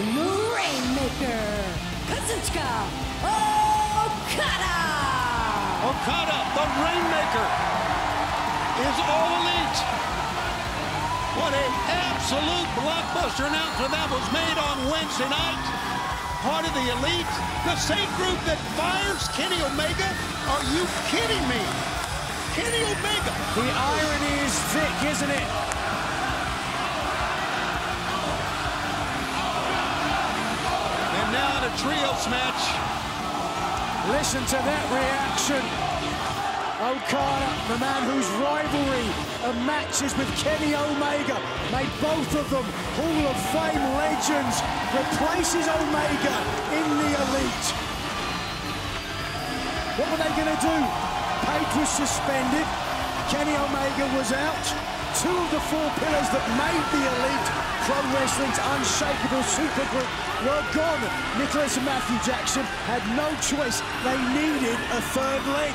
the Rainmaker, Kazuchika Okada. Okada, the Rainmaker, is all elite. What an absolute blockbuster announcement that was made on Wednesday night. Part of the elite, the same group that fires Kenny Omega. Are you kidding me? Kenny Omega. The irony is thick, isn't it? Trios match. Listen to that reaction. Okada, the man whose rivalry and matches with Kenny Omega made both of them Hall of Fame legends, replaces Omega in the Elite. What were they going to do? Page was suspended. Kenny Omega was out. Two of the four pillars that made the Elite Pro Wrestling's unshakable supergroup were gone. Nicholas and Matthew Jackson had no choice. They needed a third leg.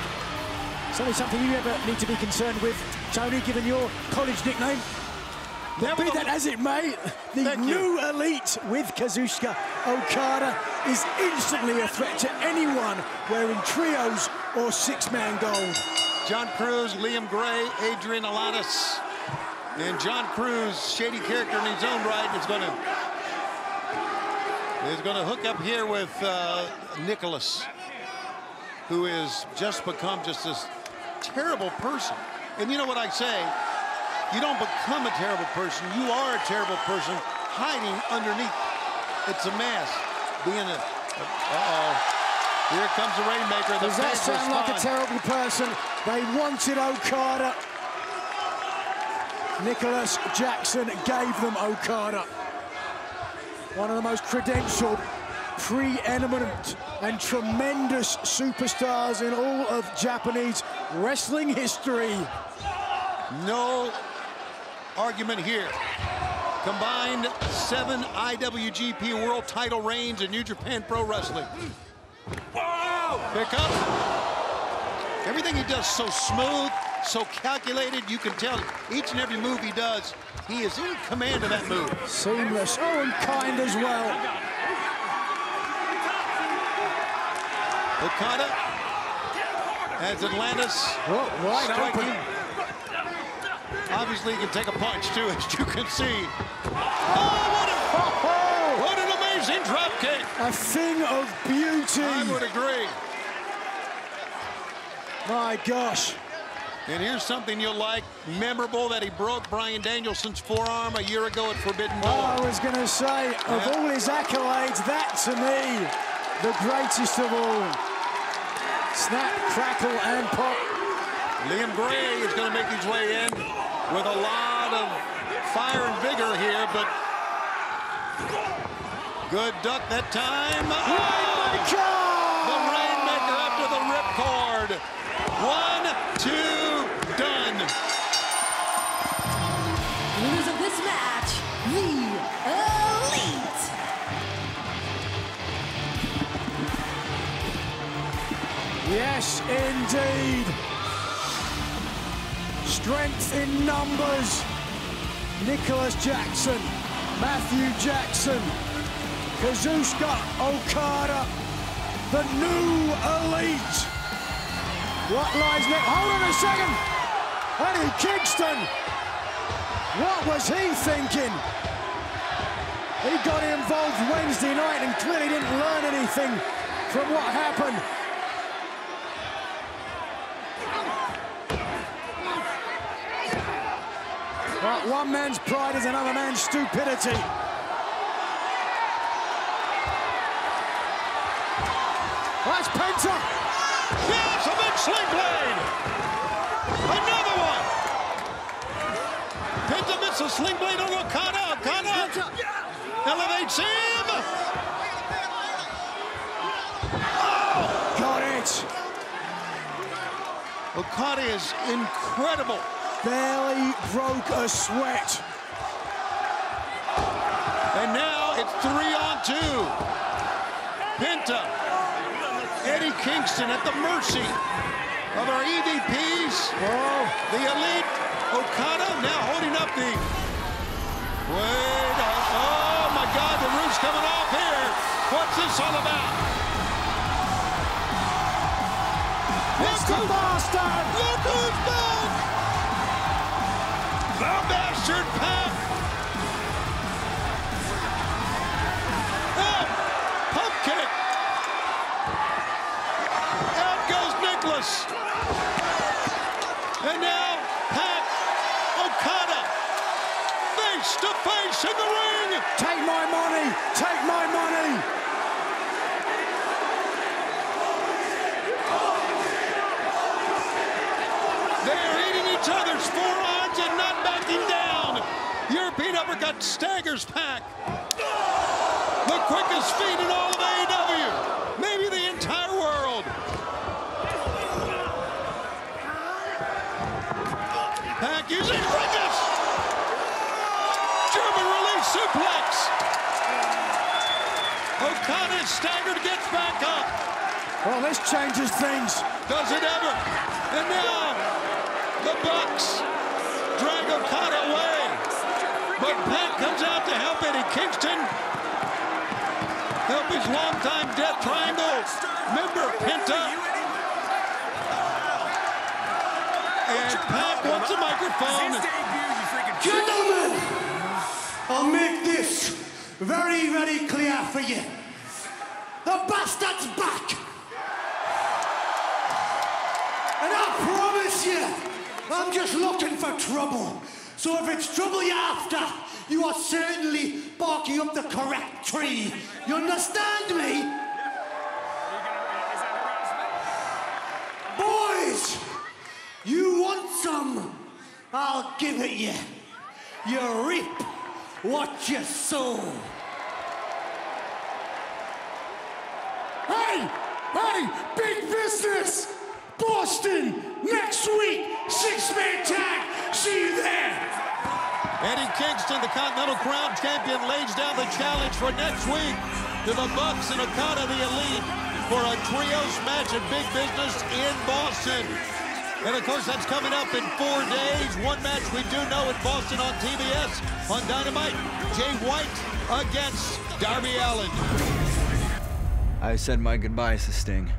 Certainly something you ever need to be concerned with, Tony, given your college nickname. But be that as it may, the Thank new elite with Kazuchika Okada is instantly a threat to anyone wearing trios or six-man gold. John Cruz, Liam Gray, Adrian Alanis. And John Cruz, shady character in his own right, is going to is going to hook up here with uh, Nicholas, who has just become just this terrible person. And you know what I say? You don't become a terrible person. You are a terrible person hiding underneath. It's a mask. Being a, uh-oh. Here comes the Rainmaker. The Does that sound like a terrible person? They wanted Okada. Nicholas Jackson gave them Okada. One of the most credentialed, preeminent, and tremendous superstars in all of Japanese wrestling history. No argument here. Combined seven IWGP World Title reigns in New Japan Pro Wrestling. Pick up. Everything he does so smooth, so calculated. You can tell each and every move he does, he is in command of that move. Seamless, oh, and kind as well. Okada as Atlantis Oh, wide striking. open. Obviously, he can take a punch too, as you can see. Oh, what, a, Oh, what an amazing drop kick! a thing of beauty. I would agree. My gosh. And here's something you'll like, memorable that he broke Bryan Danielson's forearm a year ago at Forbidden Door. I was going to say, of all his accolades, that to me, the greatest of all. Snap, crackle, and pop. Liam Gray is going to make his way in with a lot of fire and vigor here, but good duck that time. Oh! Yes, indeed. Strength in numbers. Nicholas Jackson, Matthew Jackson, Kazuchika Okada, the new elite. What lies next? Hold on a second. Eddie Kingston. What was he thinking? He got involved Wednesday night and clearly didn't learn anything from what happened. One man's pride is another man's stupidity. That's Penta. Yes, a big sling blade. Another one. Penta misses a sling blade on Okada. Okada elevates him. Oh, got it. Okada is incredible. Barely broke a sweat. And now it's three on two. Penta, Eddie Kingston at the mercy of our EVPs. Oh, The elite Okada now holding up the. Wait, oh my God, the roof's coming off. Here. What's this all about? It's the bastard! Look who's back! Face to face in the ring! Take my money! Take my money! They're eating each other's forearms and not backing down. European uppercut staggers Pac. The quickest feet in all of AEW. Okada is staggered, gets back up. Well, this changes things. Does it ever? And now the Bucks drag Okada away. But Pac comes out to help Eddie Kingston. Help his longtime Death Triangle member Penta. And Pac wants a microphone. Gentlemen, I'll make this very, very clear for you. The bastard's back. And I promise you, I'm just looking for trouble. So if it's trouble you're after, you are certainly barking up the correct tree. You understand me? Boys, you want some? I'll give it you. You reap what you sow. Hey! Hey! Big business! Boston! Next week! Six-man tag! See you there! Eddie Kingston, the Continental Crown Champion, lays down the challenge for next week to the Bucks and Okada, the Elite, for a trios match at Big Business in Boston. And of course, that's coming up in four days. One match we do know in Boston on TBS on Dynamite. Jay White against Darby Allin. I said my goodbyes to Sting.